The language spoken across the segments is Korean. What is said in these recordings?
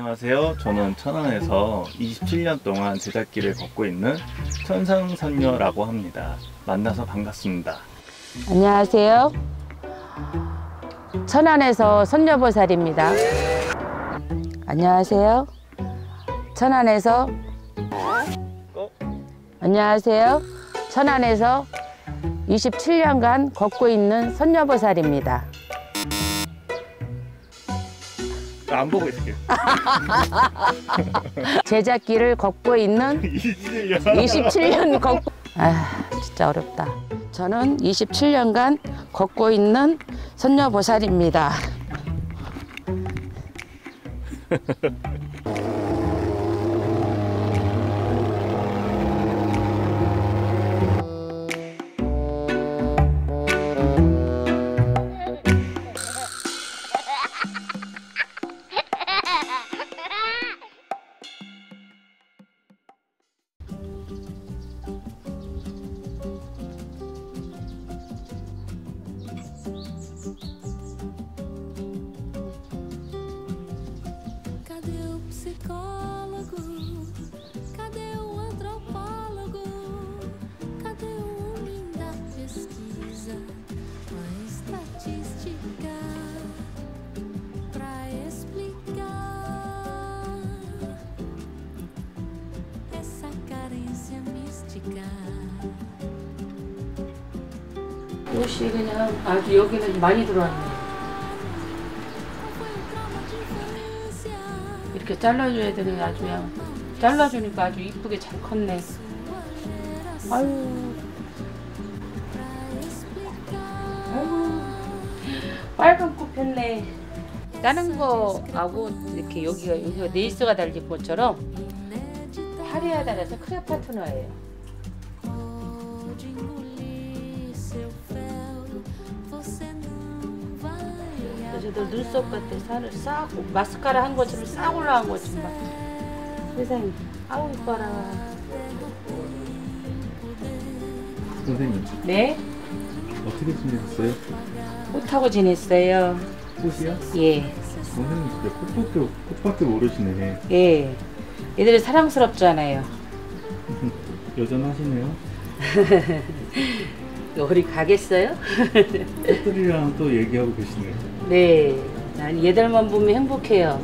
안녕하세요. 저는 천안에서 27년 동안 제작길을 걷고 있는 천상선녀라고 합니다. 만나서 반갑습니다. 안녕하세요. 천안에서 선녀보살입니다. 안녕하세요. 천안에서 안녕하세요. 천안에서 27년간 걷고 있는 선녀보살입니다. 안 보고 있을게요. 제작길을 걷고 있는 27년. 27년 걷고 아 진짜 어렵다. 저는 27년간 걷고 있는 선녀보살입니다. 옷이 그냥 아주 여기는 많이 들어왔네. 이렇게 잘라줘야 되는 아주 그냥 잘라주니까 아주 이쁘게 잘 컸네. 아유. 아유, 빨간 꽃 폈네. 다른 거하고 이렇게 여기가 여기가 네이스가 달린 것처럼 파리가 달아서 크레 파트너예요. 저도 눈썹 같아 살을 싹 마스카라 한 것처럼 싹 올라간 것좀 봐. 세상에, 아우 이뻐라. 선생님, 네, 어떻게 지내셨어요? 꽃하고 지냈어요. 꽃이요? 예, 선생님 진짜 꽃밖에, 꽃밖에 모르시네. 예. 얘들이 사랑스럽잖아요. 여전하시네요. 어디 가겠어요? 꽃들이랑 또 얘기하고 계시네요. 네, 난 얘들만 보면 행복해요.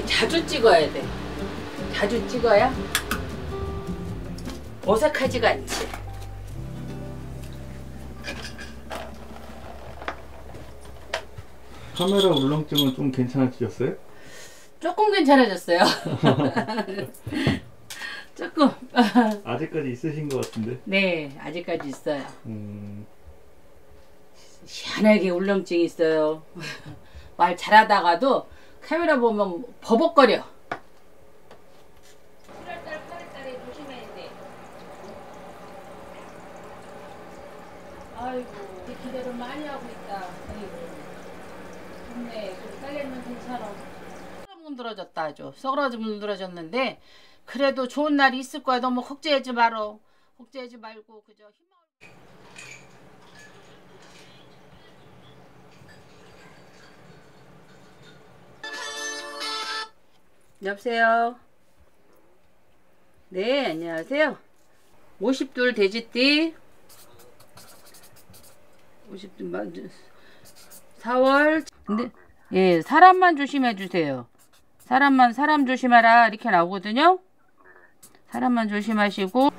이렇게 자주 찍어야 돼. 자주 찍어야 어색하지가 않지. 카메라 울렁증은 좀 괜찮아지셨어요? 조금 괜찮아졌어요. 조금. 아직까지 있으신 것 같은데. 네, 아직까지 있어요. 음, 희한하게 울렁증이 있어요. 말 잘하다가도 카메라 보면 버벅거려. 7월달, 8월달에 조심해야 돼. 아이고, 이 기대를 많이 하고 있다. 아이고. 좋네. 좀 딸내면 괜찮아. 문드러졌다 아주. 썩어지 문드러졌는데 그래도 좋은 날이 있을 거야. 너무 걱정하지 말어. 걱정하지 말고 그저 희망을. 여보세요. 네, 안녕하세요. 50둘 돼지띠. 50둘 만 4월. 근데 예, 사람만 조심해 주세요. 사람만 사람 조심하라 이렇게 나오거든요. 사람만 조심하시고.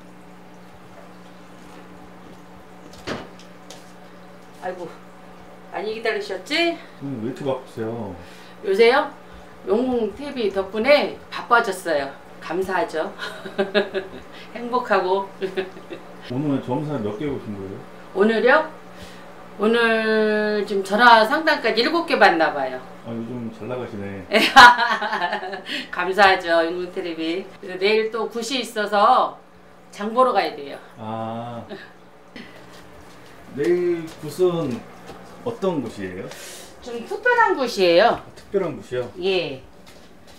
아이고, 많이 기다리셨지? 선생님 왜 이렇게 바쁘세요? 요새요? 용궁 TV 덕분에 바빠졌어요. 감사하죠. 행복하고 오늘 점사 몇 개 보신 거예요? 오늘요? 오늘 지금 전화 상담까지 일곱 개 받나 봐요. 아 요즘 잘 나가시네. 감사하죠 인문테레비. 그래서 내일 또 굿이 있어서 장 보러 가야 돼요. 아 내일 굿은 어떤 굿이에요? 좀 특별한 굿이에요. 특별한 굿이요? 예.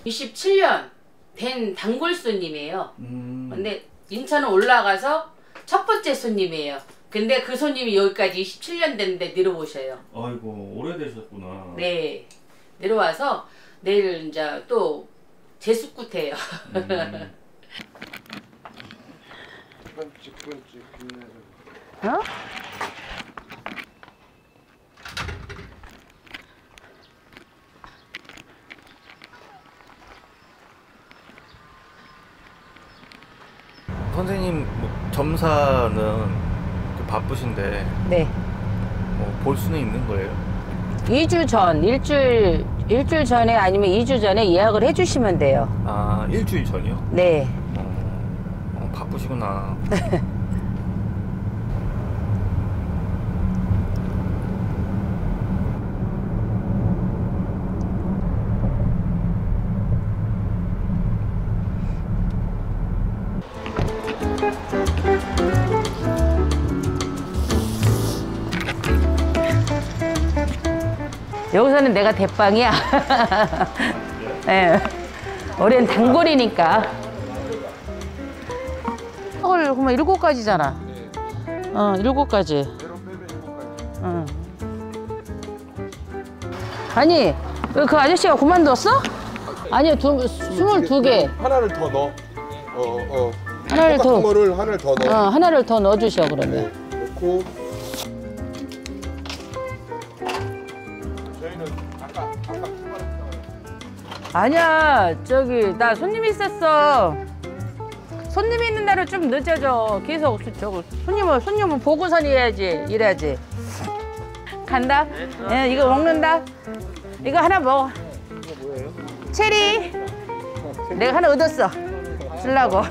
27년 된 단골 손님이에요. 음. 근데 인천은 올라가서 첫 번째 손님이에요. 근데 그 손님이 여기까지 27년 됐는데 내려오셔요. 아이고 오래되셨구나. 네. 내려와서 내일 이제 또 제수굿해요. 음. 어? 선생님 뭐 점사는 바쁘신데 네. 뭐 볼 수는 있는 거예요? 2주 전, 일주일, 일주일 전에 아니면 2주 전에 예약을 해주시면 돼요. 아 일주일 전이요? 네. 어, 어, 바쁘시구나. 여기서는 내가 대빵이야. 예. 우리는 단골이니까. 헐, 그러면 일곱 가지잖아. 어, 일곱 가지. 응. 아니, 그, 그 아저씨가 그만뒀어? 아니요, 두, 스물 두 개. 하나를 더 넣어. 어, 어. 하나를 더, 거를 하나를 더 어, 넣어. 하나를 더 넣어주셔, 그러면. 넣고. 아니야 저기 나 손님 있었어. 손님이 있는 날은 좀 늦어져. 계속 수- 저거 손님은 손님은 보고선 해야지 이래야지. 간다? 예, 이거 먹는다? 이거 하나 먹어. 체리. 내가 하나 얻었어. 주려고.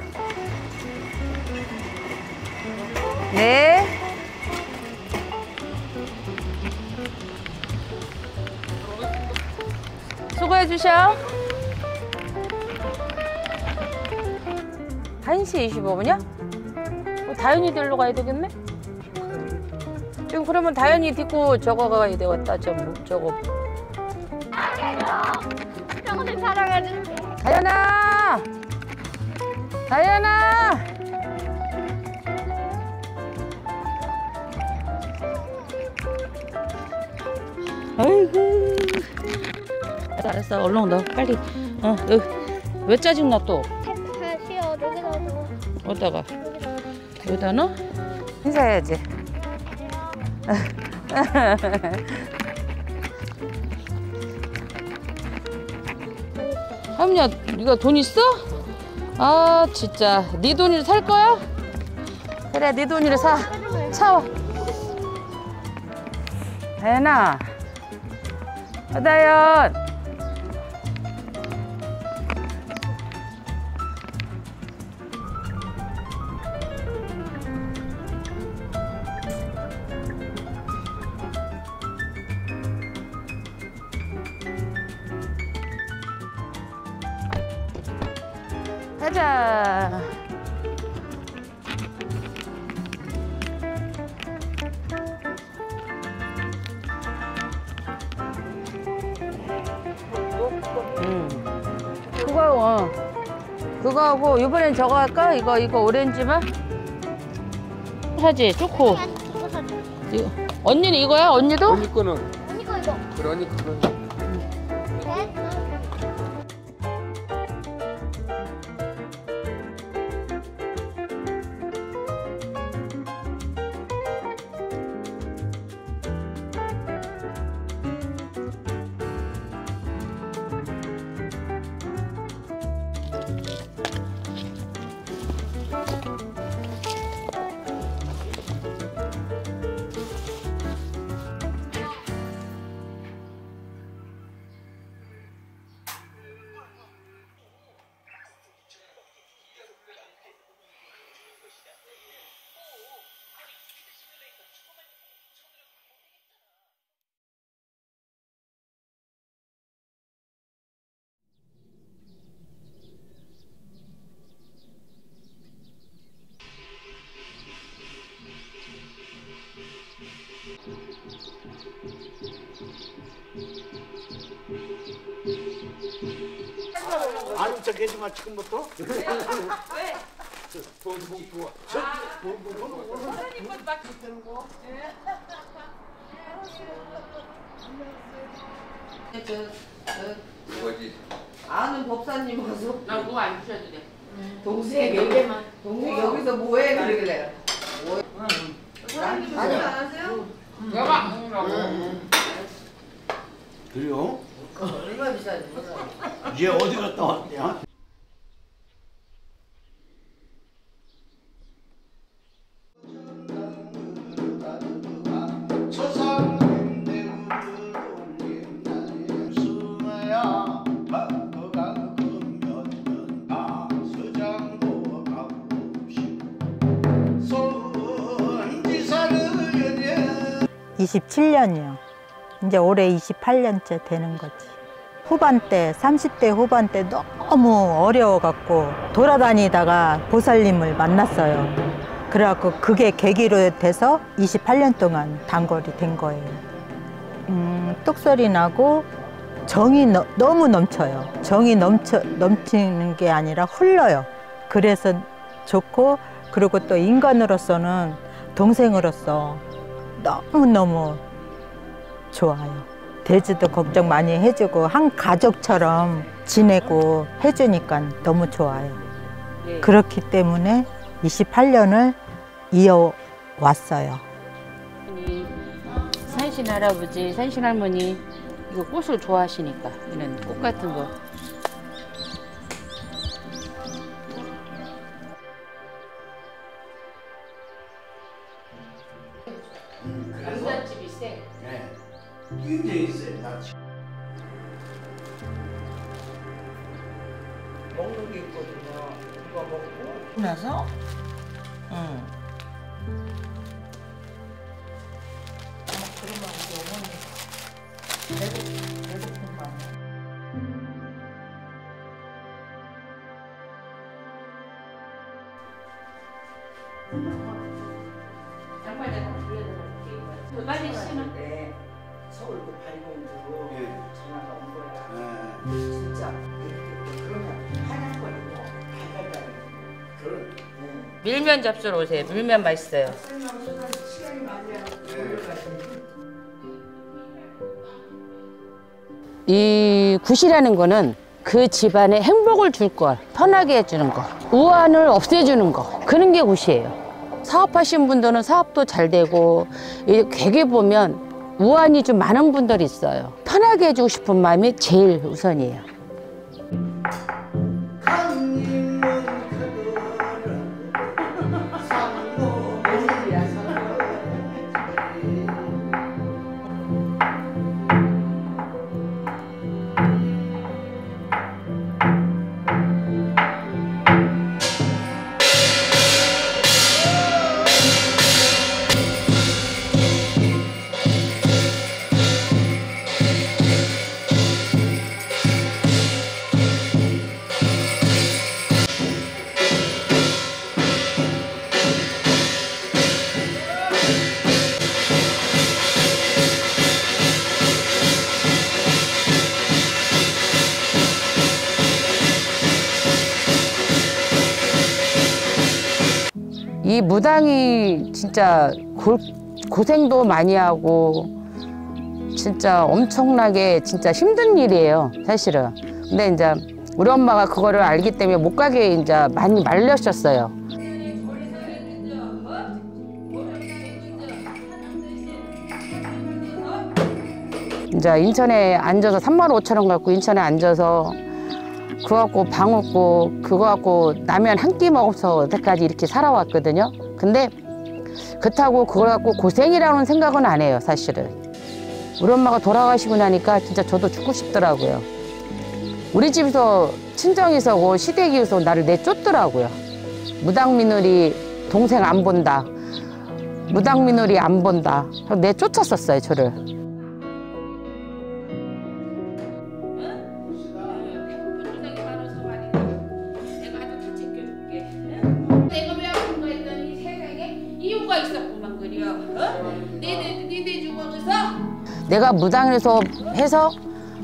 네 수고해 주셔. 1시 25분이야? 어, 다현이 들로 가야 되겠네? 지금 그러면 다현이 딛고 저거 가야 되겠다. 저, 뭐, 저거. 평생. 다현아! 다현아! 알았어. 얼른 넣어. 빨리. 어, 여기. 왜 짜증나 또? 쉬어. 여기다 둬. 어디다가? 여기다 넣어? 인사해야지. 하민야, 네가 돈 있어? 아, 진짜. 네 돈으로 살 거야? 그래, 네 돈으로 사. 사. 다현아. 허다연. 이번엔 저거 할까? 이거 이거 오렌지만 사지 사줘. 이거. 언니는 이거야? 언니도? 언니 거는 언니 거 이거. 그래 언니 거는 해지 마 지금부터. 아는 법사님 와서 나 그거 안 주셔도 돼. 동생 여기 동생 여기서 뭐해 그러길래 아니 안 하세요? 먹으라고. 그래요? 얼마 비싸지. 얘 어디 갔 27년이요. 이제 올해 28년째 되는 거지. 후반때, 30대 후반때 너무 어려워갖고 돌아다니다가 보살님을 만났어요. 그래갖고 그게 계기로 돼서 28년 동안 단골이 된 거예요. 음, 똑소리 나고 정이 너, 너무 넘쳐요. 정이 넘쳐, 넘치는 게 아니라 흘러요. 그래서 좋고, 그리고 또 인간으로서는 동생으로서 너무너무 좋아요. 돼지도 걱정 많이 해주고 한 가족처럼 지내고 해주니까 너무 좋아요. 네. 그렇기 때문에 28년을 이어왔어요. 산신 할아버지, 산신 할머니 이거 꽃을 좋아하시니까 이런 꽃 같은 거. 나 지금. 먹는 게 있거든요. 이거 먹고 나서 응. 그러면 우리 어머니 배고 배고픈 마음. 양말 내가 빌려드릴게요. 빨리 신어. 네. 그 발명도 예. 전화가 온 거야. 네. 진짜 그러면 가져가는 그런 네. 밀면 잡수러 오세요. 밀면 맛있어요. 하고 이 굿이라는 거는 그 집안에 행복을 줄 걸, 편하게 해주는 거, 우환을 없애주는 거, 그런 게 굿이에요. 사업하신 분들은 사업도 잘 되고, 이 되게 보면 우환이 좀 많은 분들이 있어요. 편하게 해주고 싶은 마음이 제일 우선이에요. 무당이 진짜 골- 고생도 많이 하고 진짜 엄청나게 진짜 힘든 일이에요 사실은. 근데 이제 우리 엄마가 그거를 알기 때문에 못 가게 이제 많이 말려셨어요. 이제 인천에 앉아서 3만 5천 원 갖고 인천에 앉아서 그거 갖고 방 없고 그거 갖고 라면 한 끼 먹어서 여태까지 이렇게 살아왔거든요. 근데 그렇다고 그걸 갖고 고생이라는 생각은 안 해요, 사실은. 우리 엄마가 돌아가시고 나니까 진짜 저도 죽고 싶더라고요. 우리 집에서 친정에서 그 시댁에서 나를 내쫓더라고요. 무당미늘이 동생 안 본다. 무당미늘이 안 본다. 내쫓았었어요, 저를. 내가 무당에서 해서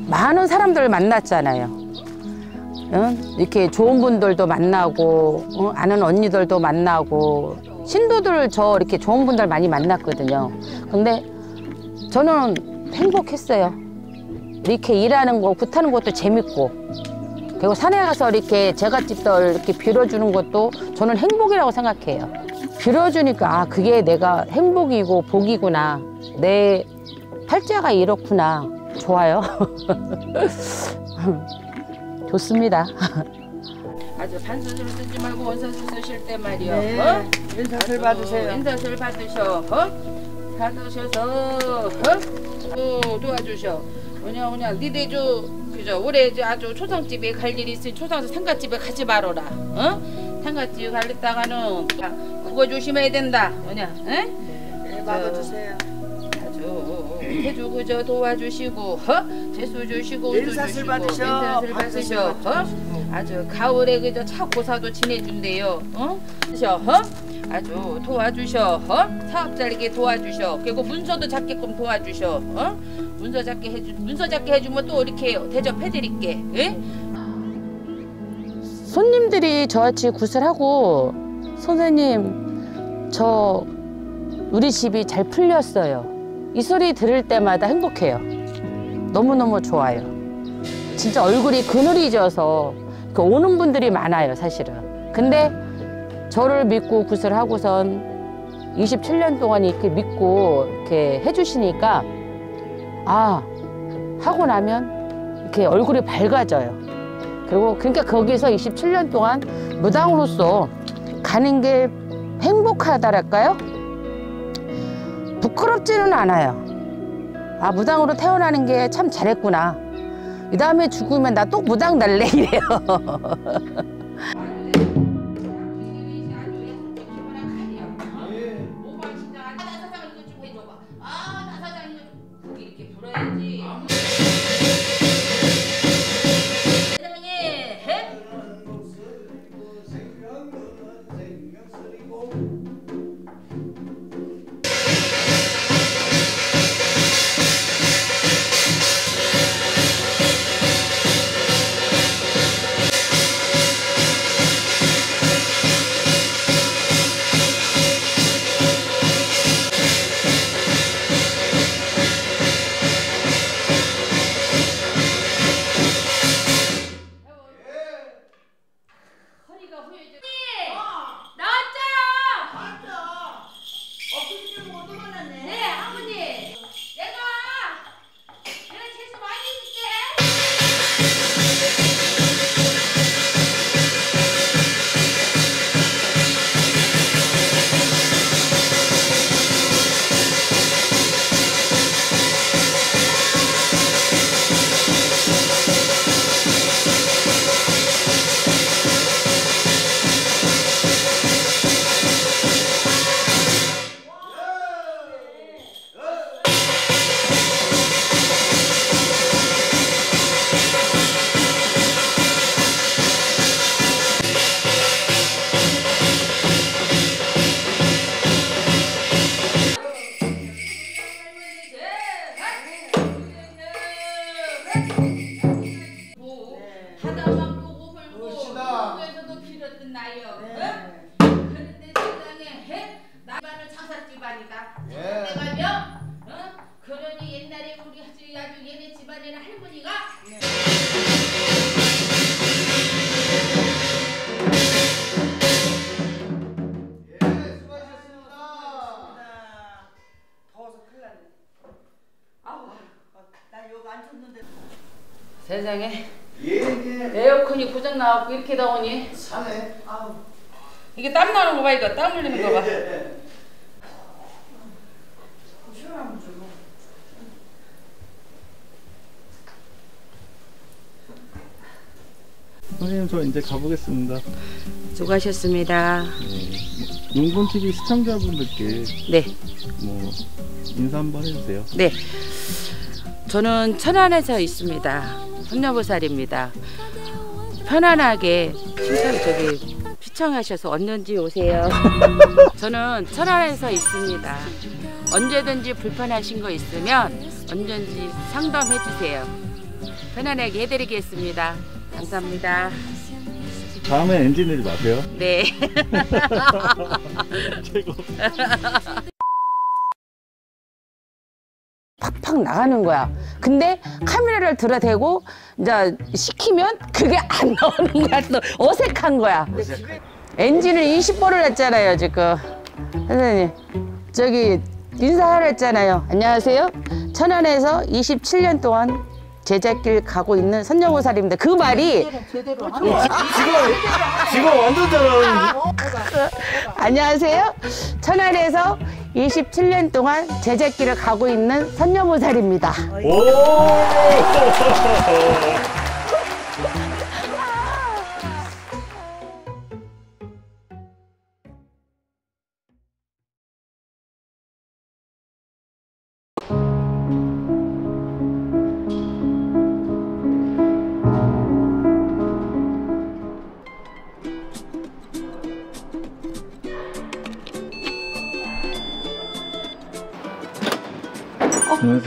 많은 사람들을 만났잖아요. 응? 이렇게 좋은 분들도 만나고 응? 아는 언니들도 만나고 신도들 저 이렇게 좋은 분들 많이 만났거든요. 근데 저는 행복했어요. 이렇게 일하는 거, 굿하는 것도 재밌고 그리고 산에 가서 이렇게 제갓집들 이렇게 빌어주는 것도 저는 행복이라고 생각해요. 빌어주니까 아 그게 내가 행복이고 복이구나. 내 팔자가 이렇구나. 좋아요. 좋습니다. 아주 반수술 쓰지 말고 원서술 쓰실 때 말이요. 네. 어? 아주 받으세요. 인사술 받으셔. 어? 받으셔서 어? 또 도와주셔. 뭐냐 뭐냐 니네주 그죠 올해 저 아주 초상집에 갈 일이 있으니 초상집 상가집에 가지 말어라. 어? 상가집 갈랬다가는 그거 조심해야 된다. 뭐냐? 에? 네, 막아주세요. 아주 해주 그저 도와주시고 어? 재수 주시고 주시고, 받으셔. 인사술 받으셔 어? 아주 가을에 그저 차 고사도 지내준대요 어? 주셔 어? 아주 도와주셔 어? 사업자에게 도와주셔 그리고 문서도 잡게끔 도와주셔 어? 문서 잡게 해주 문서 잡게 해주면 또 이렇게 대접해드릴게 예? 손님들이 저같이 구슬하고 선생님 저 우리 집이 잘 풀렸어요. 이 소리 들을 때마다 행복해요. 너무너무 좋아요. 진짜 얼굴이 그늘이 져서 그 오는 분들이 많아요, 사실은. 근데 저를 믿고 구슬하고선 27년 동안 이렇게 믿고 이렇게 해주시니까 아, 하고 나면 이렇게 얼굴이 밝아져요. 그리고 그러니까 거기서 27년 동안 무당으로서 가는 게 행복하다랄까요? 부끄럽지는 않아요. 아 무당으로 태어나는 게 참 잘했구나. 이 다음에 죽으면 나 또 무당 날래 이래요. 나갖고 이렇게 더우니 사네. 아우, 이게 땀 나는 거 봐 이거 땀 흘리는 거 봐. 시원하면 좀. 선생님 저 이제 가보겠습니다. 수고하셨습니다. 용돈 TV 시청자분들께 네, 뭐 인사 한번 해주세요. 네. 저는 천안에서 있습니다. 손녀보살입니다. 편안하게 시청 저기 시청하셔서 언제든지 오세요. 저는 천안에서 있습니다. 언제든지 불편하신 거 있으면 언제든지 상담해 주세요. 편안하게 해드리겠습니다. 감사합니다. 다음에 엔진 내지 마세요. 네. 최고. 팍팍 나가는 거야. 근데 카메라를 들어대고 이제 시키면 그게 안 나오는 거야. 또 어색한 거야. 엔진을 20번을 했잖아요, 지금. 선생님, 저기 인사하라 했잖아요. 안녕하세요. 천안에서 27년 동안 제작길 가고 있는 선영호살입니다. 그 말이 지금 완전 잘하는. 안녕하세요. 천안에서 27년 동안 제작길을 가고 있는 선영호살입니다. 오.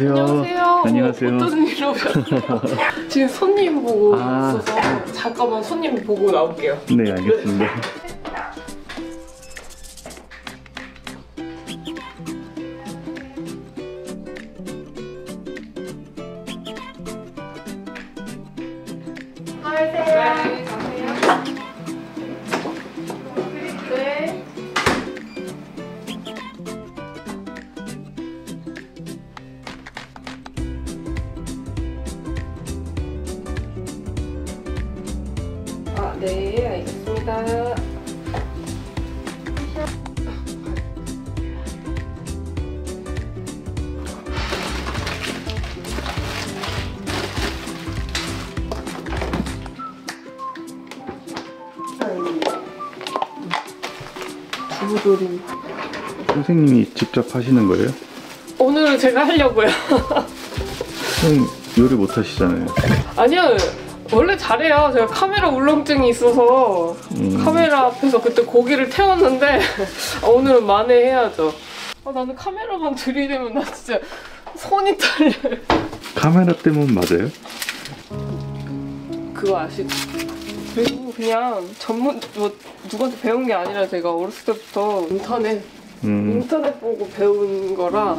안녕하세요. 안녕하세요. 안녕하세요. 어떤 일로 오셨어요? 지금 손님 보고 아. 있어서 잠깐만 손님 보고 나올게요. 네, 알겠습니다. 네, 가세요. 선생님이 직접 하시는 거예요? 오늘은 제가 하려고요. 선생님 요리 못 하시잖아요. 아니요. 원래 잘해요. 제가 카메라 울렁증이 있어서 음. 카메라 앞에서 그때 고기를 태웠는데 아, 오늘은 만회해야죠. 아, 나는 카메라만 들이대면 나 진짜 손이 떨려요. 카메라 때문 맞아요? 그거 아시죠? 그리고 그냥 전문 뭐 누구한테 배운 게 아니라 제가 어렸을 때부터 인터넷 음. 인터넷 보고 배운 거라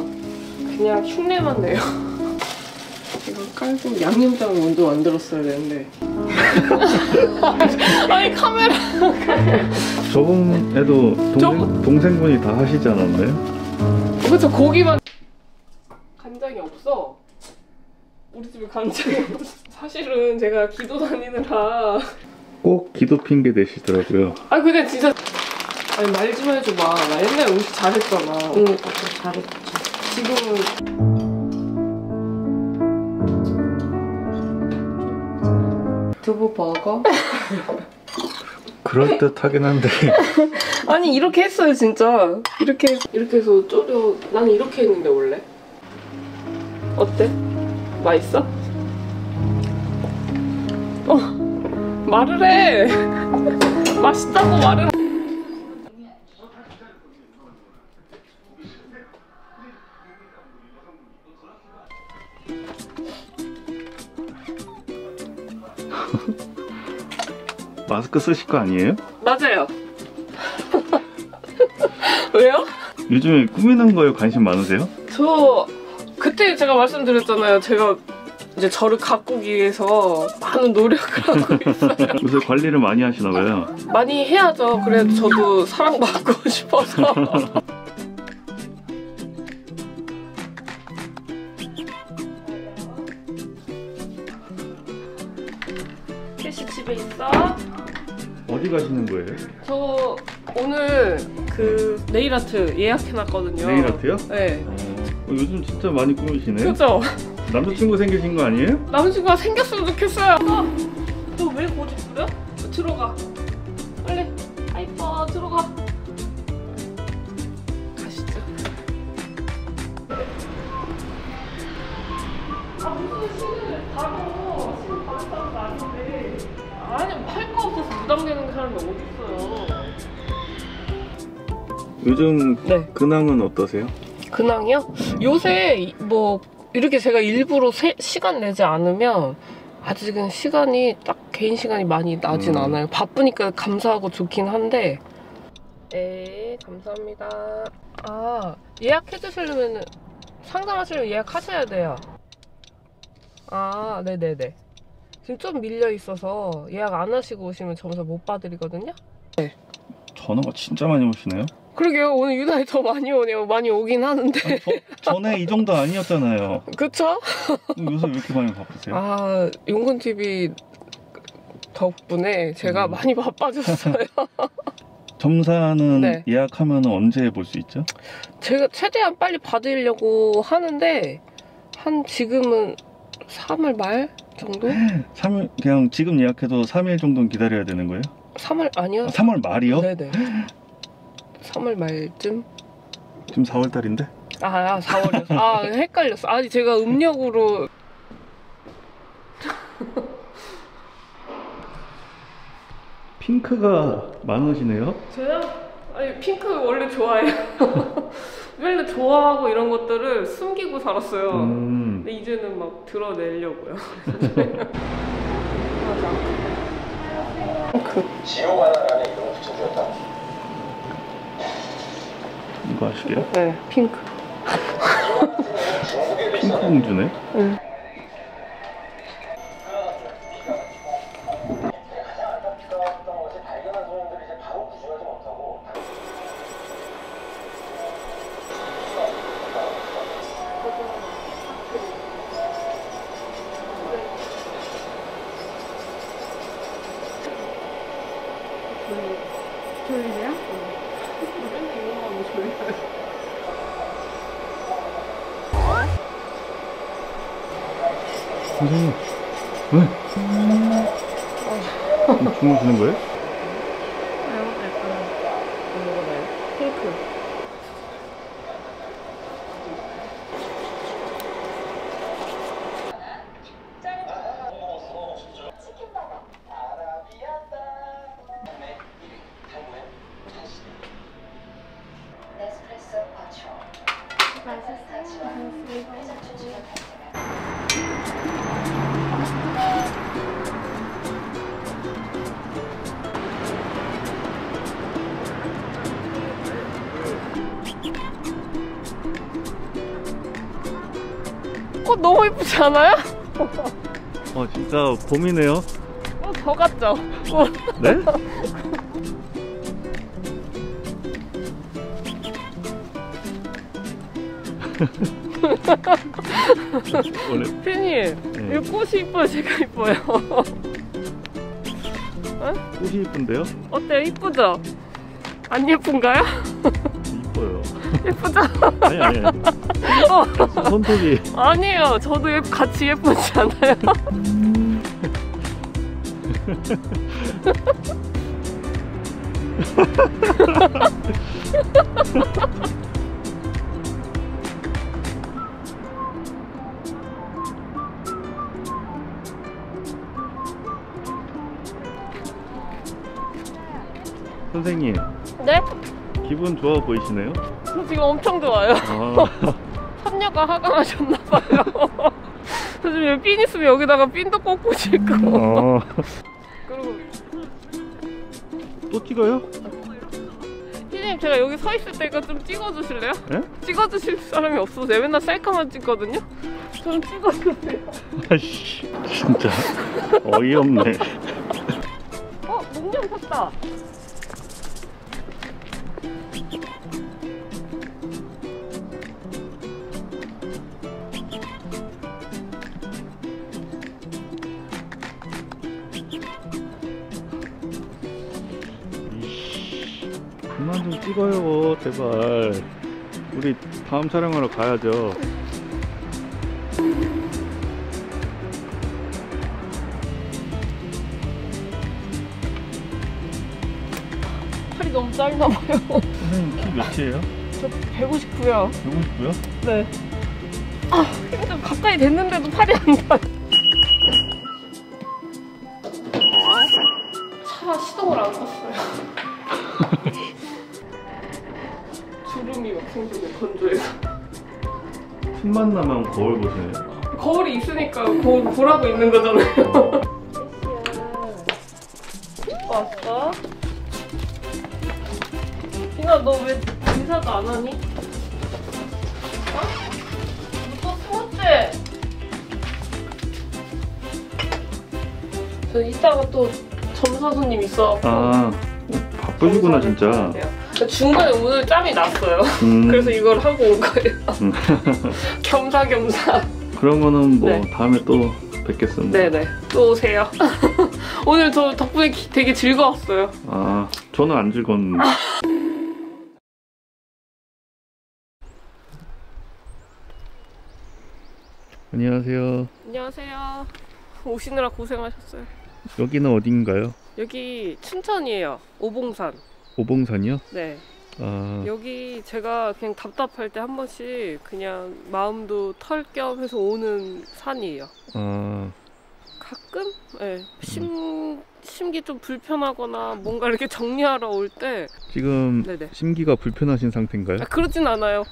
그냥 흉내만 내요. 이거 깔고 양념장을 먼저 만들었어야 되는데. 아니 카메라. 저번에도 동생, 동생분이 다 하시지 않았나요? 그쵸 고기만 간장이 없어. 우리 집에 간장이 없어. 사실은 제가 기도 다니느라. 꼭 기도 핑계 대시더라고요. 아 근데 진짜 아니 말 좀 해줘 봐. 나 옛날에 음식 잘했잖아. 응, 잘했지. 지금은 두부 버거? 그럴 듯 하긴 한데. 아니 이렇게 했어요 진짜. 이렇게 이렇게 해서 쪼려. 나는 이렇게 했는데 원래. 어때? 맛있어? 어 말을 해. 맛있다고 말을. 해. 마스크 쓰실 거 아니에요? 맞아요. 왜요? 요즘에 꾸미는 거에 관심 많으세요? 저 그때 제가 말씀드렸잖아요. 제가 이제 저를 가꾸기 위해서 많은 노력을 하고 있어요. 요새 관리를 많이 하시나 봐요. 많이 해야죠. 그래도 저도 사랑받고 싶어서. 가시는 거예요? 저 오늘 그 네일 아트 예약해놨거든요. 네일 아트요? 네. 어, 요즘 진짜 많이 꾸미시네. 그죠? 남자친구 생기신 거 아니에요? 남자친구가 생겼으면 좋겠어요. 너왜 고집 부려? 들어가. 빨리. 아 이뻐 들어가. 사람이 어디 있어요? 요즘 네. 근황은 어떠세요? 근황이요? 요새 이- 뭐 이렇게 제가 일부러 세- 시간 내지 않으면 아직은 시간이 딱 개인 시간이 많이 나진 음. 않아요. 바쁘니까 감사하고 좋긴 한데. 네, 감사합니다. 아, 예약해 주시려면 상담하시려면 예약하셔야 돼요. 아, 네네네. 지금 좀 밀려 있어서 예약 안 하시고 오시면 점수 못 봐드리거든요. 전화가 진짜 많이 오시네요. 그러게요. 오늘 유난히 더 많이 오네요. 많이 오긴 하는데. 아니, 저, 전에 이 정도 아니었잖아요. 그쵸? 요새 왜 이렇게 많이 바쁘세요? 아, 용군TV 덕분에 제가 음. 많이 바빠졌어요. 점사는 네. 예약하면 언제 볼 수 있죠? 제가 최대한 빨리 받으려고 하는데, 한 지금은 3월 말 정도? 3일 그냥 지금 예약해도 3일 정도는 기다려야 되는 거예요? 3월, 아니요. 아, 3월 말이요? 네네. 3월 말쯤? 지금 4월 달인데? 아, 아 4월이었어. 아, 헷갈렸어. 아니, 제가 음력으로. 핑크가 많으시네요. 저요? 아니, 핑크 원래 좋아해요. 원래 좋아하고 이런 것들을 숨기고 살았어요. 음, 근데 이제는 막 드러내려고요. 이거 아시게요? 네, 핑크. 핑크 공주네. 선 꽃 너무 예쁘지 않아요? 어, 진짜 봄이네요. 어, 저 같죠? 어. 네? 원래 피님, 네. 이 꽃이 이뻐요? 제가 이뻐요? 꽃이 이쁜데요? 어때요? 이쁘죠? 안 예쁜가요? 예쁘죠? 아니 아니. 어, 손톱이 아니에요. 저도 예- 같이 예쁘지 않아요? 선생님 네? 기분 좋아 보이시네요? 저 지금 엄청 좋아요. 아, 선녀가 하강하셨나봐요. 저 지금 여기 핀 있으면 여기다가 핀도 꽂고 싶고. 어. 그리고 또 찍어요? 피디님 제가 여기 서 있을 때니까 좀 찍어주실래요? 예? 찍어주실 사람이 없어서 제가 맨날 셀카만 찍거든요? 좀 찍어주세요. 아씨 진짜 어이없네. 어? 목련 샀다. 찍어요 제발. 우리 다음 촬영하러 가야죠. 팔이 너무 짧나 봐요. 선생님 키 몇이에요? 저 159요. 159요? 네. 아, 힘들 가까이 됐는데도 팔이 안 닿아. 차 시동을 안 껐어 생기네, 건조해서. 틈만 나면 거울 보시네. 거울이 있으니까 거울 보라고 있는 거잖아요. 왔어? 비나 너 왜 인사도 안 하니? 어? 너또 숨었지? 저 이따가 또 점사 손님 있어갖고 아 바쁘시구나 진짜. 중간에 오늘 짬이 났어요. 음, 그래서 이걸 하고 온 거예요. 음. 겸사겸사. 그러면은 뭐 네. 다음에 또 뵙겠습니다. 네네. 또 오세요. 오늘 저 덕분에 기- 되게 즐거웠어요. 아 저는 안 즐거웠는데. 안녕하세요. 안녕하세요. 오시느라 고생하셨어요. 여기는 어딘가요? 여기 춘천이에요. 오봉산. 오봉산이요? 네. 아, 여기 제가 그냥 답답할 때 한 번씩 그냥 마음도 털 겸 해서 오는 산이에요. 아, 가끔? 네. 심, 심기 좀 불편하거나 뭔가 이렇게 정리하러 올 때. 지금 네네. 심기가 불편하신 상태인가요? 아, 그러진 않아요.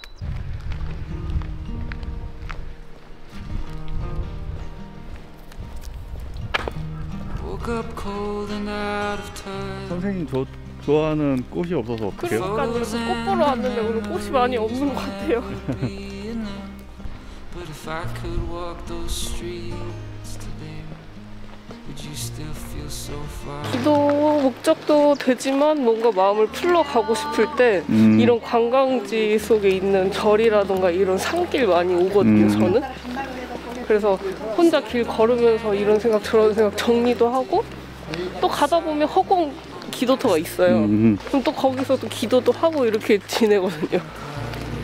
선생님 저 좋아하는 꽃이 없어서 어떡해요? 그러니까요. 꽃 보러 왔는데 오늘 꽃이 많이 없는 것 같아요. But if I could walk those streets today, would you still feel so far? 기도 목적도 되지만 뭔가 마음을 풀러가고 싶을 때 음, 이런 관광지 속에 있는 절이라던가 이런 산길 많이 오거든요, 음. 저는. 그래서 혼자 길 걸으면서 이런 생각 저런 생각 정리도 하고 또 가다 보면 허공 기도터가 있어요. 음, 그럼 또 거기서 또 기도도 하고 이렇게 지내거든요.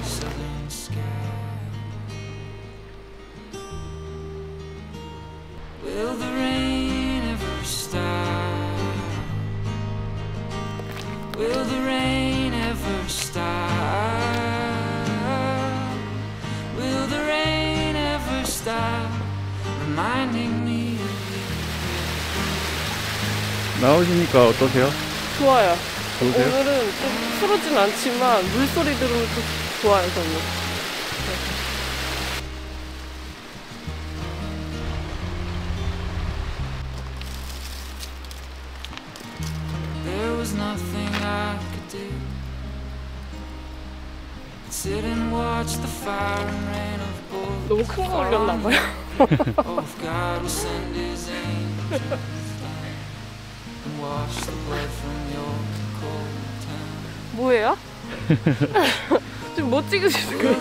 Southern sky. Will the rain ever stop? Will the rain ever stop? Will the rain ever stop? Reminding me of 나오시니까 어떠세요? 좋아요. 좋으세요? 오늘은 좀 푸르진 않지만 물소리 들으면 좀 좋아요, 저는. There was nothing I could do. Sit and watch the fire and rain of bullets. 너무 큰 거 올렸나 봐요. 지금 뭐 찍으시는 거예요?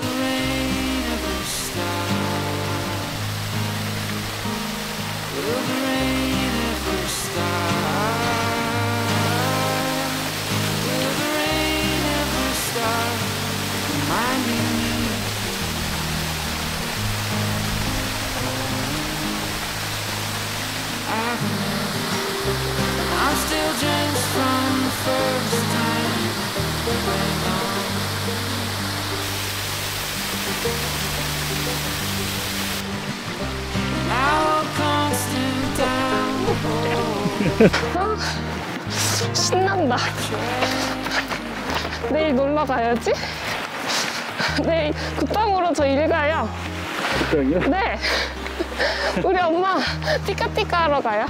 우리 엄마 띠까띠까 하러 가요.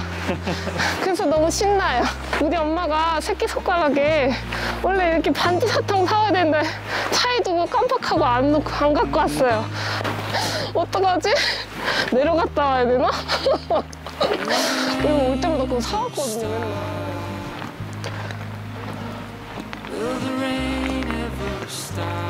그래서 너무 신나요. 우리 엄마가 새끼손가락에 원래 이렇게 반지 사탕 사와야 되는데 차에 두고 깜빡하고 안, 놓고 안 갖고 왔어요. 어떡하지? 내려갔다 와야 되나? 이거 올 때마다 그거 사왔거든요, 맨날. Will the rain ever stop?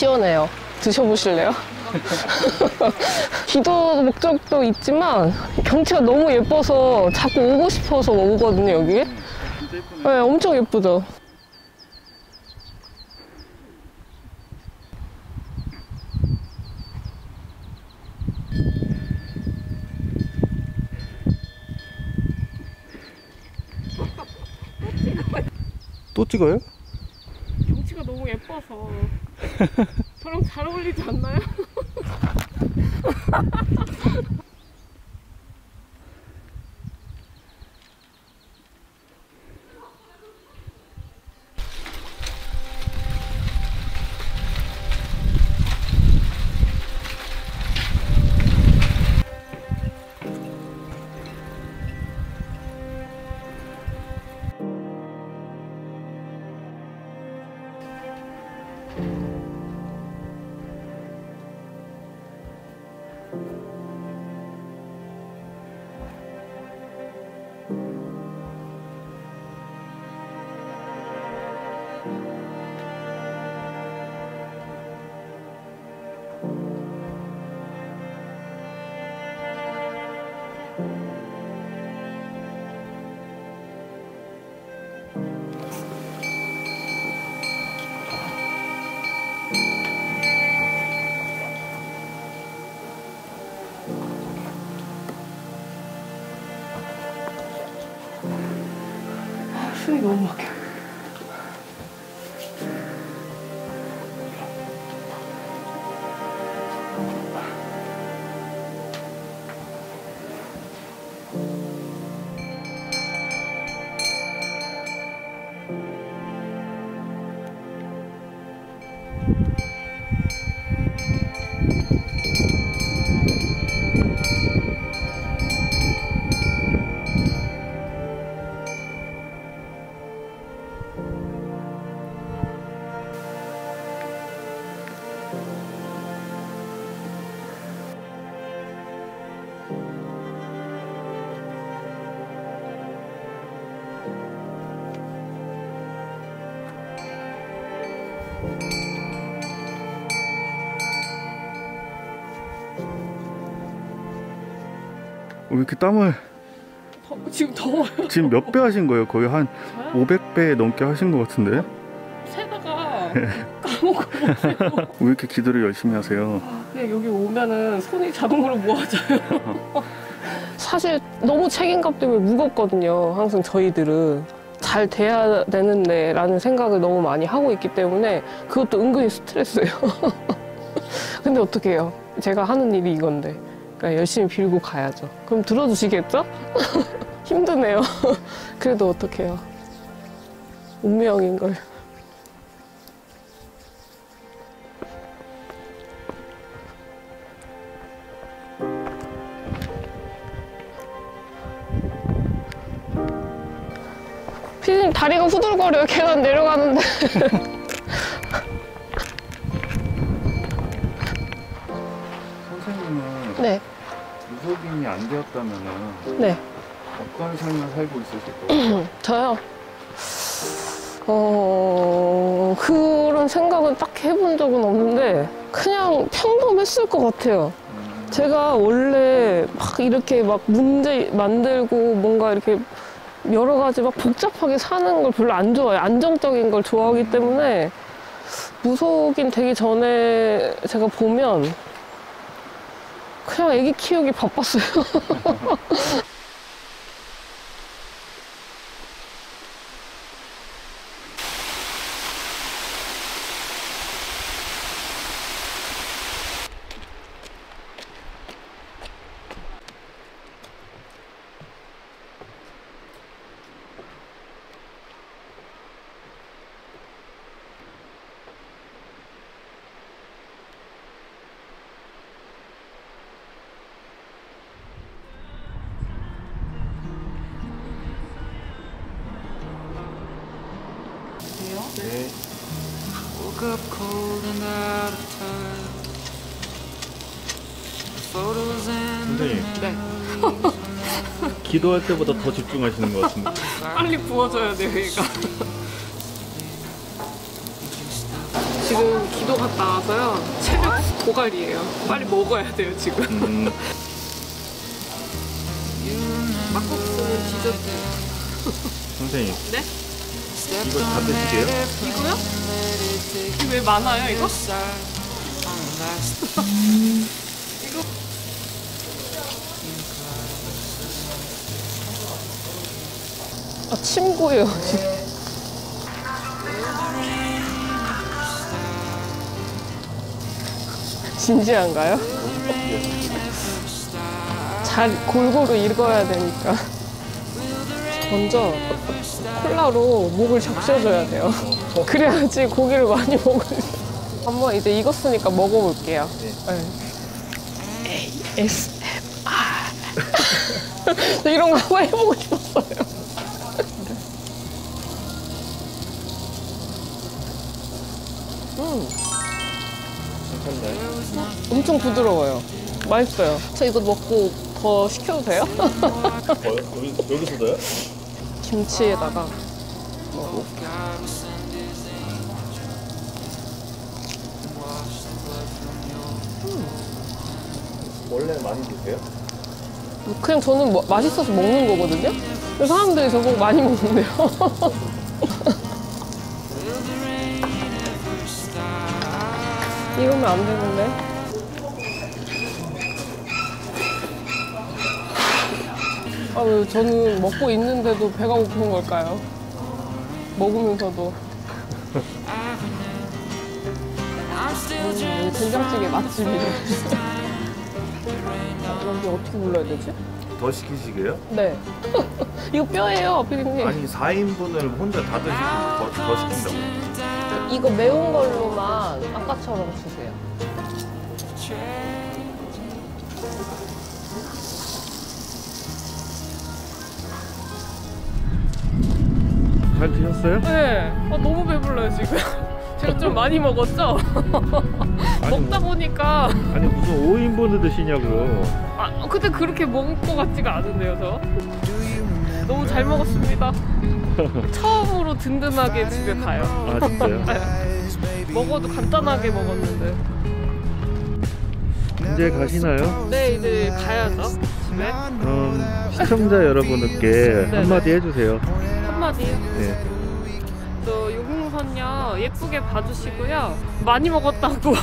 시원해요. 드셔보실래요? 기도 목적도 있지만 경치가 너무 예뻐서 자꾸 오고 싶어서 오거든요 여기에 네, 엄청 예쁘죠 또 찍어요? 경치가 너무 예뻐서 저랑 잘 어울리지 않나요? 이렇게 땀을 더- 지금 더워요. 지금 몇 배 하신 거예요? 거의 한 저요? 500배 넘게 하신 것 같은데? 세다가 까먹고 못해요. 왜 이렇게 기도를 열심히 하세요? 그냥 여기 오면은 손이 자동으로 모아져요. 사실 너무 책임감 때문에 무겁거든요. 항상 저희들은 잘 돼야 되는데 라는 생각을 너무 많이 하고 있기 때문에 그것도 은근히 스트레스예요. 근데 어떻게 해요? 제가 하는 일이 이건데. 그러니까 열심히 빌고 가야죠. 그럼 들어주시겠죠? 힘드네요. 그래도 어떡해요. 운명인 걸. 피디님 다리가 후들거려요. 계단 내려가는데. 안 되었다면은 네. 어떤 삶을 살고 있으실 거예요? 저요. 어, 그런 생각은 딱 해본 적은 없는데, 그냥 평범했을 것 같아요. 제가 원래 막 이렇게 막 문제 만들고 뭔가 이렇게 여러 가지 막 복잡하게 사는 걸 별로 안 좋아해요. 안정적인 걸 좋아하기 때문에 무속인 되기 전에 제가 보면 그냥 애기 키우기 바빴어요. 기도할 때보다 더 집중하시는 것 같은데. 빨리 부어줘야 돼요, 얘가. 지금 기도 갔다 와서요. 체력 고갈이에요. 빨리 먹어야 돼요, 지금. 음, 막국수는 디저트. 선생님. 네? 이거 다 드실게요? 이거요? 이게 왜 많아요, 이거? 이거 아, 침 고여. 진지한가요? 잘 골고루 읽어야 되니까. 먼저 콜라로 목을 적셔줘야 돼요. 어. 그래야지 고기를 많이 먹을 수 한번 이제 익었으니까 먹어볼게요. 네. 네. ASMR. 이런 거 한번 해보고 싶었어요. 엄청 부드러워요. 맛있어요. 저 이거 먹고 더 시켜도 돼요? 여기, 여기서도요? 김치에다가 먹고. 원래 많이 드세요? 그냥 저는 뭐- 맛있어서 먹는 거거든요? 사람들이 저보고 많이 먹는데요. 이러면 안 되는데. 아, 왜 저는 먹고 있는데도 배가 고픈 걸까요? 먹으면서도. 음, 된장찌개 맛집이네. 여기 어떻게 불러야 되지? 더 시키시게요? 네. 이거 뼈예요, 피디님. 아니 4인분을 혼자 다 드시고 더, 더 시킨다고 이거 매운 걸로만 아까처럼 주세요. 잘 드셨어요? 네. 아, 너무 배불러요, 지금. 제가 좀 많이 먹었죠? 먹다 보니까. 아니 무슨 5인분을 드시냐고 아, 근데 그렇게 먹을 것 같지가 않은데요, 저? 너무 잘 먹었습니다. 처음으로 든든하게 집에 가요. 아 진짜요? 네. 먹어도 간단하게 먹었는데. 이제 가시나요? 네, 이제 가야죠. 집에. 그럼 시청자 여러분께 한마디 해주세요 한마디요. 네. 또 용궁선녀 예쁘게 봐주시고요. 많이 먹었다고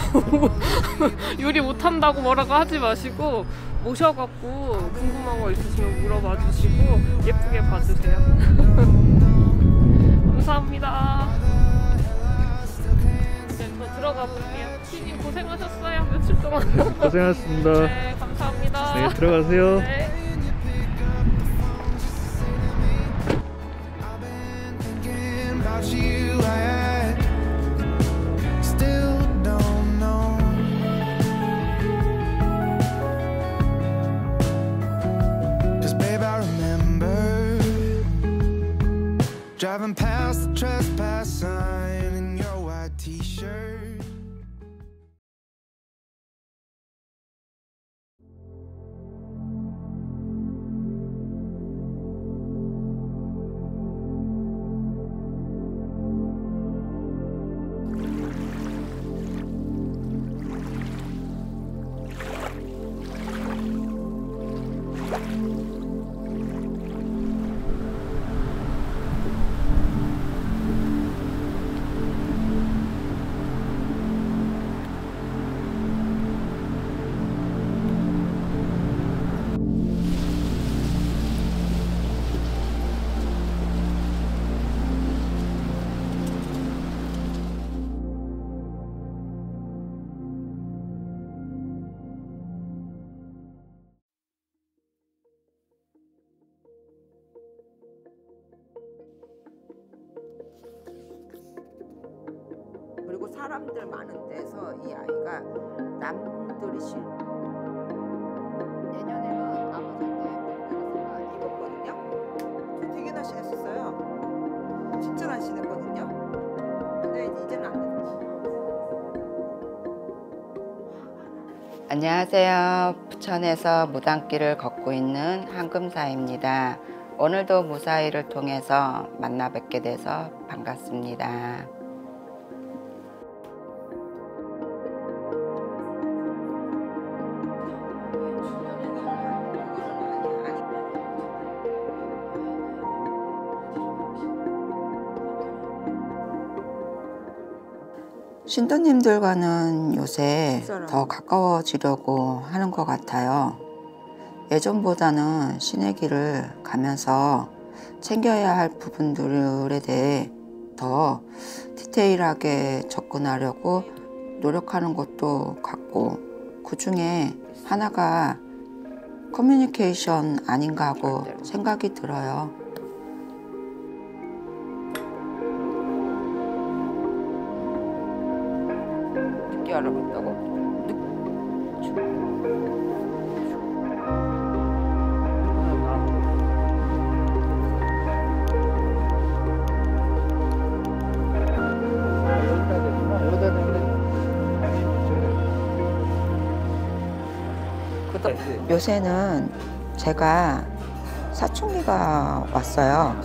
요리 못한다고 뭐라고 하지 마시고 모셔갖고 궁금한 거 있으시면 물어봐 주시고 예쁘게 봐주세요. 감사합니다. 이제 또 들어가 볼게요. 피님 고생하셨어요. 며칠 동안. 고생하셨습니다 네, 감사합니다. 네 들어가세요 네. you. I driving past the trespass sign 사람들 많은 데서 이 아이가 남들이 싫 내년에는 아버지한테 여기서 입었거든요. 저 되게 날씬했었어요. 진짜 날씬했거든요. 근데 이제는 안 되더라고요. 안녕하세요. 부천에서 무당길을 걷고 있는 한금사입니다. 오늘도 무사히를 통해서 만나 뵙게 돼서 반갑습니다. 신도님들과는 요새 더 가까워지려고 하는 것 같아요. 예전보다는 신의 길을 가면서 챙겨야 할 부분들에 대해 더 디테일하게 접근하려고 노력하는 것도 같고 그 중에 하나가 커뮤니케이션 아닌가 하고 생각이 들어요. 늦게 알아봤다고? 요새는 제가 사춘기가 왔어요.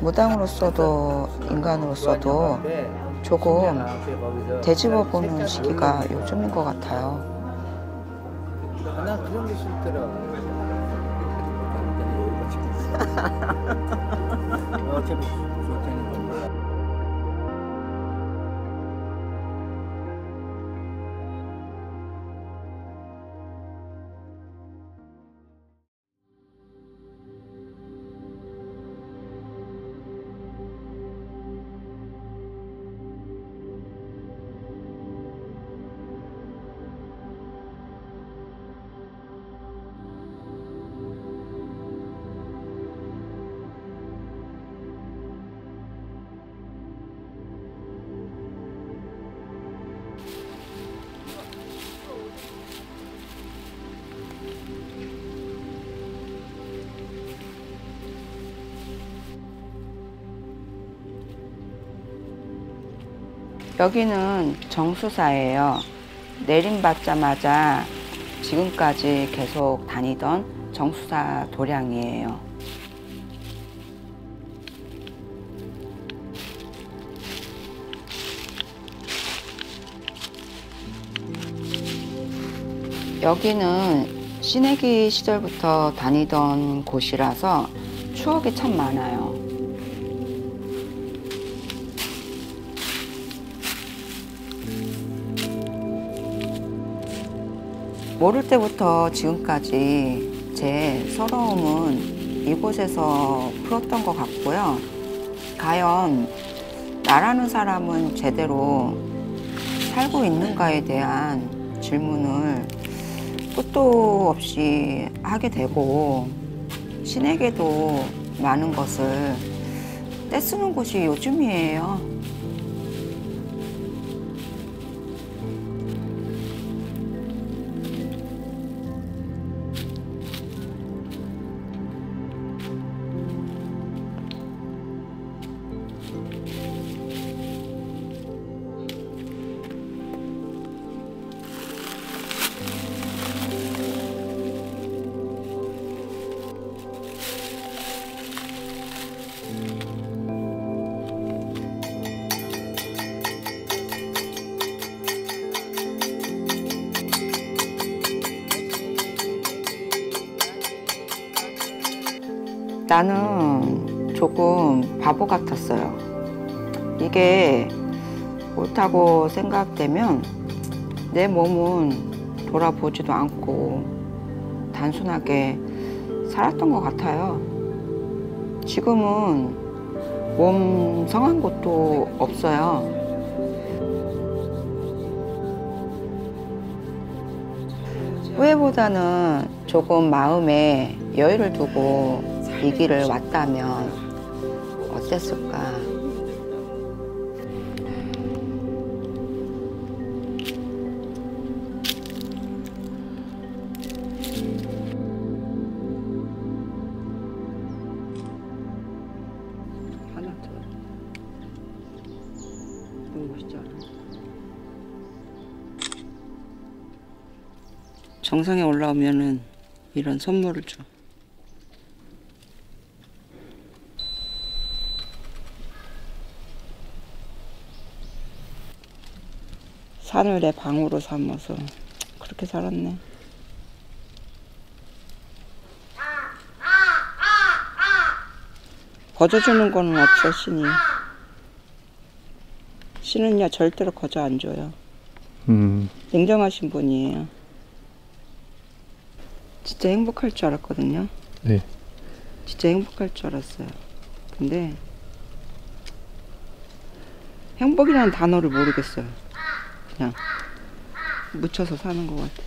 무당으로서도 인간으로서도 조금 되짚어 보는 시기가 요즘인 것 같아요. 나 그런 게 싫더라고. 여기는 정수사예요. 내림받자마자 지금까지 계속 다니던 정수사 도량이에요. 여기는 신애기 시절부터 다니던 곳이라서 추억이 참 많아요. 모를 때부터 지금까지 제 서러움은 이곳에서 풀었던 것 같고요. 과연 나라는 사람은 제대로 살고 있는가에 대한 질문을 끝도 없이 하게 되고 신에게도 많은 것을 떼쓰는 곳이 요즘이에요. 나는 조금 바보 같았어요. 이게 옳다고 생각되면 내 몸은 돌아보지도 않고 단순하게 살았던 것 같아요. 지금은 몸 성한 곳도 없어요. 후회보다는 조금 마음에 여유를 두고 이 길을 왔다면 어땠을까? 정상에 올라오면은 이런 선물을 줘. 산을 내 방으로 삼아서 그렇게 살았네. 거저주는 거는 없어 신이. 신은요 절대로 거저 안 줘요. 음. 냉정하신 분이에요. 진짜 행복할 줄 알았거든요. 네. 진짜 행복할 줄 알았어요. 근데 행복이라는 단어를 모르겠어요. 그냥 묻혀서 사는 것 같아.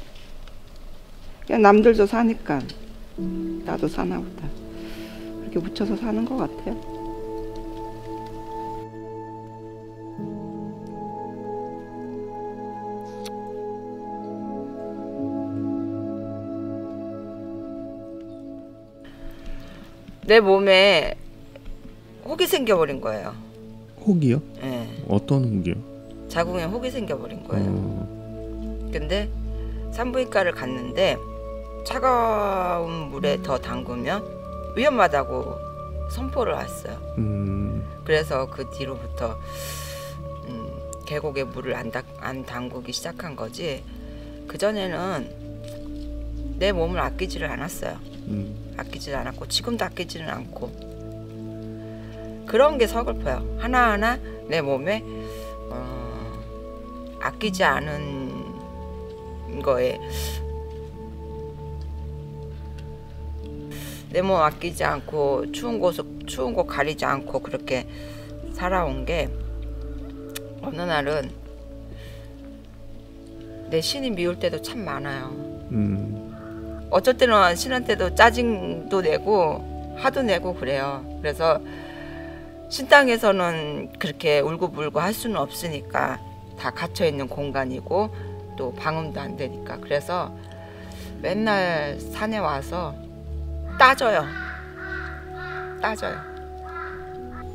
그냥 남들도 사니까 나도 사나 보다. 그렇게 묻혀서 사는 것 같아요. 내 몸에 혹이 생겨버린 거예요. 혹이요? 예. 어떤 혹이요? 자궁에 혹이 생겨버린 거예요. 어, 근데 산부인과를 갔는데 차가운 물에 더 담그면 위험하다고 선포를 했어요. 음, 그래서 그 뒤로부터 음, 계곡에 물을 안, 담, 안 담그기 시작한 거지. 그 전에는 내 몸을 아끼지를 않았어요. 음, 아끼지 않았고 지금도 아끼지는 않고 그런 게 서글퍼요. 하나하나 내 몸에 어, 아끼지 않은 거에 내 몸 아끼지 않고 추운 곳 추운 곳 가리지 않고 그렇게 살아온 게 어느 날은 내 신이 미울 때도 참 많아요. 음, 어쩔 때는 신한테도 짜증도 내고 화도 내고 그래요. 그래서 신당에서는 그렇게 울고불고 할 수는 없으니까 다 갇혀 있는 공간이고 또 방음도 안 되니까 그래서 맨날 산에 와서 따져요. 따져요.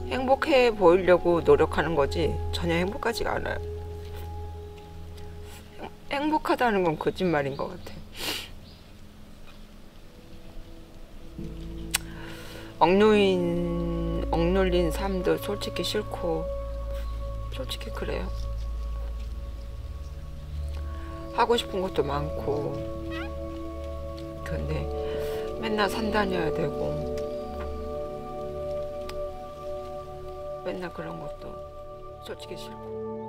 행복해 보이려고 노력하는 거지 전혀 행복하지가 않아요. 행복하다는 건 거짓말인 것 같아. 억누인 억눌린 삶도 솔직히 싫고 솔직히 그래요. 하고 싶은 것도 많고. 근데 맨날 산 다녀야 되고. 맨날 그런 것도 솔직히 싫고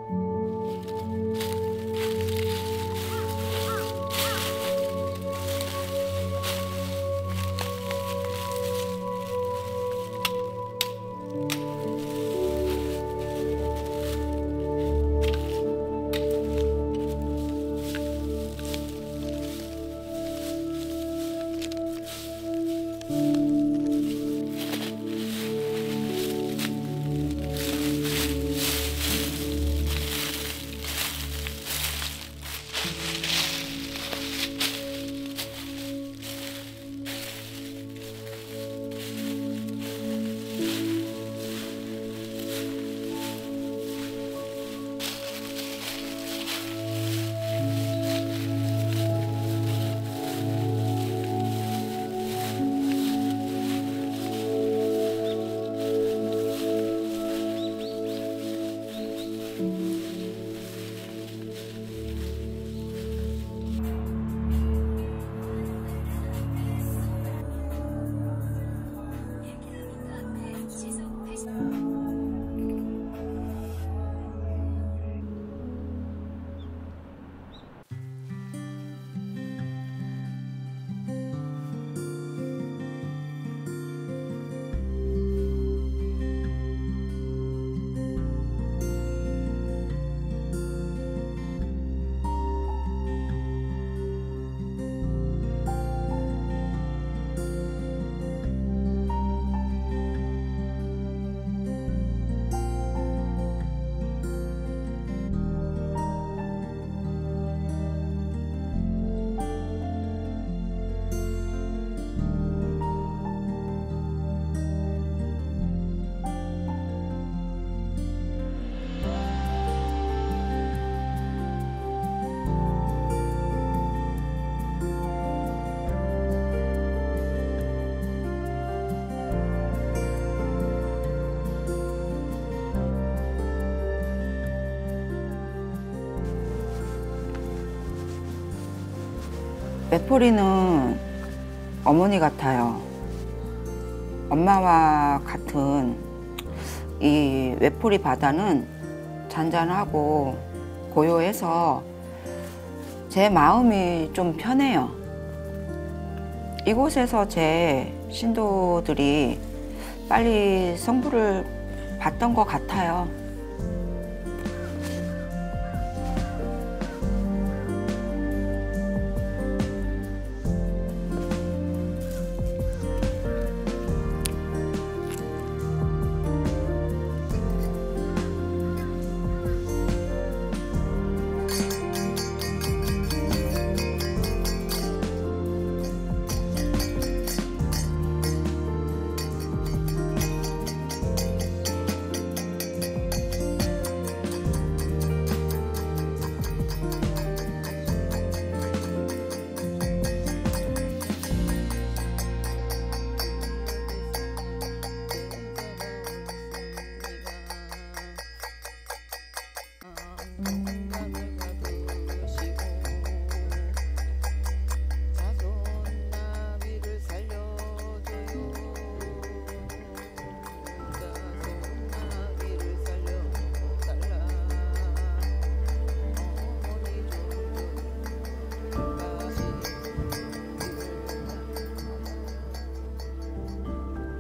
외포리는 어머니 같아요. 엄마와 같은 이 외포리 바다는 잔잔하고 고요해서 제 마음이 좀 편해요. 이곳에서 제 신도들이 빨리 성부를 봤던 것 같아요.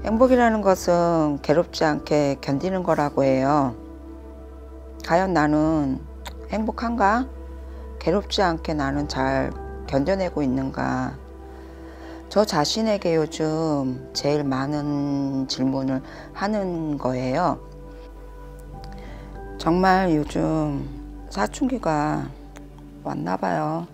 행복이라는 것은 괴롭지 않게 견디는 거라고 해요. 과연 나는 행복한가? 괴롭지 않게 나는 잘 견뎌내고 있는가? 저 자신에게 요즘 제일 많은 질문을 하는 거예요. 정말 요즘 사춘기가 왔나 봐요.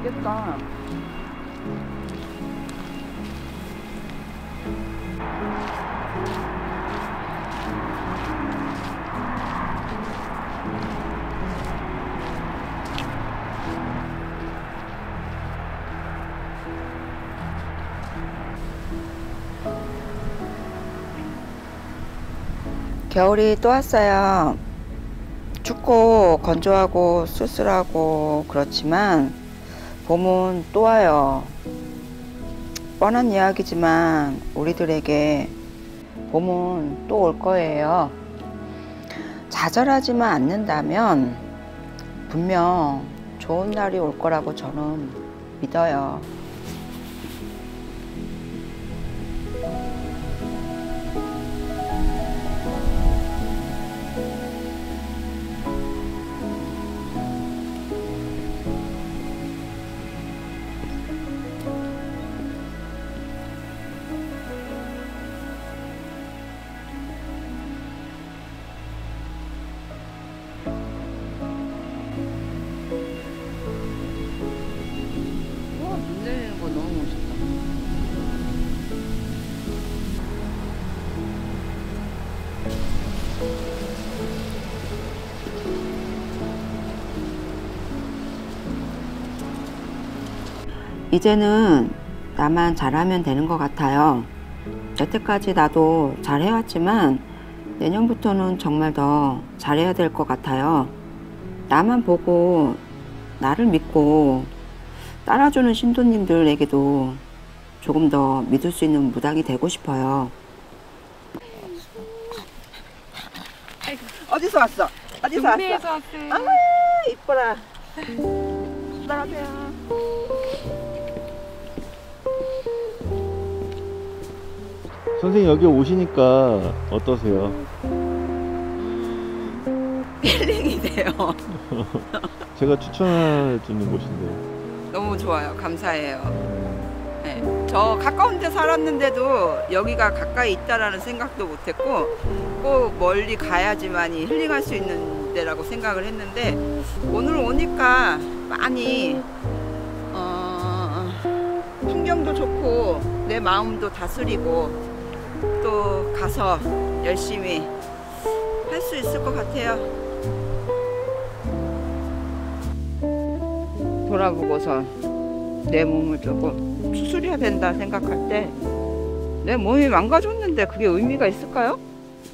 있겠다. 겨울이 또 왔어요. 춥고 건조하고 쓸쓸하고 그렇지만 봄은 또 와요. 뻔한 이야기지만 우리들에게 봄은 또 올 거예요. 좌절하지만 않는다면 분명 좋은 날이 올 거라고 저는 믿어요. 이제는 나만 잘하면 되는 것 같아요. 여태까지 나도 잘해왔지만 내년부터는 정말 더 잘해야 될 것 같아요. 나만 보고 나를 믿고 따라주는 신도님들에게도 조금 더 믿을 수 있는 무당이 되고 싶어요. 어디서 왔어? 어디서 동네에서 왔어? 왔어요. 아, 이뻐라. 따라오세요. 선생님 여기 오시니까 어떠세요? 힐링이 돼요. 제가 추천해 주는 곳인데요. 너무 좋아요. 감사해요. 네, 저 가까운 데 살았는데도 여기가 가까이 있다라는 생각도 못했고 꼭 멀리 가야지만이 힐링할 수 있는 데라고 생각을 했는데 오늘 오니까 많이 어, 풍경도 좋고 내 마음도 다스리고 또 가서 열심히 할 수 있을 것 같아요. 돌아보고서 내 몸을 조금 수술해야 된다 생각할 때 내 몸이 망가졌는데 그게 의미가 있을까요?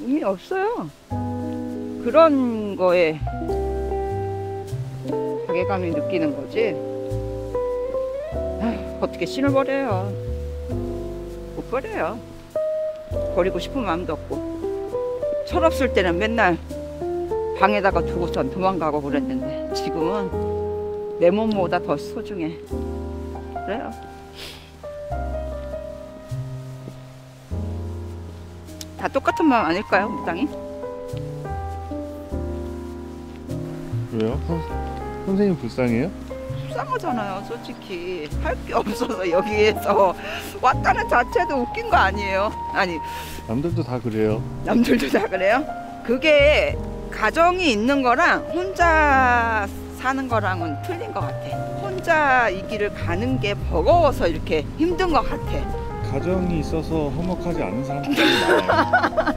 의미 없어요. 그런 거에 자괴감이 느끼는 거지. 아휴, 어떻게 신을 버려요? 못 버려요. 버리고 싶은 마음도 없고 철없을 때는 맨날 방에다가 두고선 도망가고 그랬는데 지금은 내 몸보다 더 소중해. 그래요. 다 똑같은 마음 아닐까요, 무당이? 왜요? 선, 선생님 불쌍해요? 속상하잖아요, 솔직히. 할 게 없어서 여기에서 왔다는 자체도 웃긴 거 아니에요? 아니, 남들도 다 그래요. 남들도 다 그래요? 그게 가정이 있는 거랑 혼자 사는 거랑은 틀린 것 같아. 혼자 이 길을 가는 게 버거워서 이렇게 힘든 것 같아. 가정이 있어서 화목하지 않은 사람들이 많아요.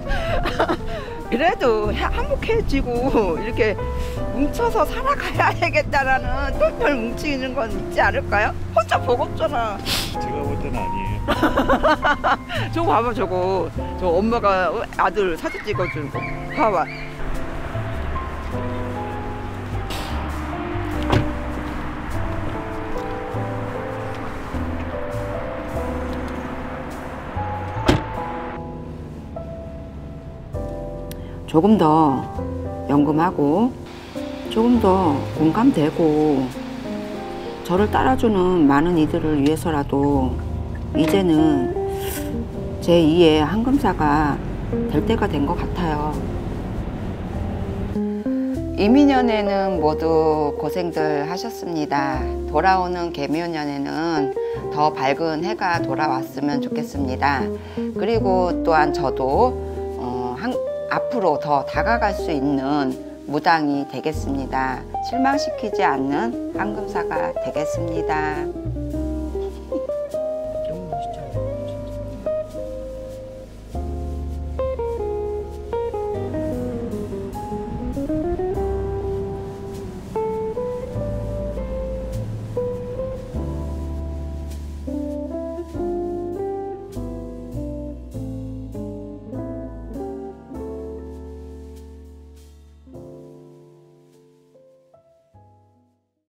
그래도 해- 화목해지고 이렇게 뭉쳐서 살아가야 되겠다라는 똘똘 뭉치는 건 있지 않을까요? 혼자 버겁잖아. 제가 볼 때는 아니에요. 저거 봐봐 저거. 저 엄마가 아들 사진 찍어준 거. 봐봐. 조금 더 연금하고 조금 더 공감되고 저를 따라주는 많은 이들을 위해서라도 이제는 제 2의 한금사가 될 때가 된 것 같아요. 이민년에는 모두 고생들 하셨습니다. 돌아오는 개묘년에는 더 밝은 해가 돌아왔으면 좋겠습니다. 그리고 또한 저도 어, 한- 앞으로 더 다가갈 수 있는 무당이 되겠습니다. 실망시키지 않는 한금사가 되겠습니다.